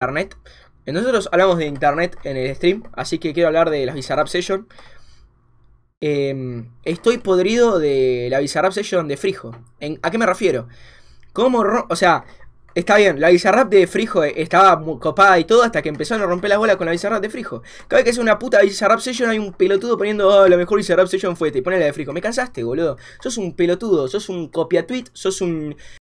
internet. Eh, nosotros hablamos de internet en el stream, así que quiero hablar de la Bizarrap Session. Em, estoy podrido de la Bizarrap Session de Frijo. ¿A qué me refiero? ¿Cómo o sea, Está bien, la Bizarrap de Frijo eh, estaba copada y todo hasta que empezaron a romper las bolas con la Bizarrap de Frijo. Cada vez que es una puta Bizarrap Session hay un pelotudo poniendo, oh, la mejor Bizarrap Session fue este. Y pone la de Frijo. Me cansaste, boludo. Sos un pelotudo, sos un copiatweet, sos un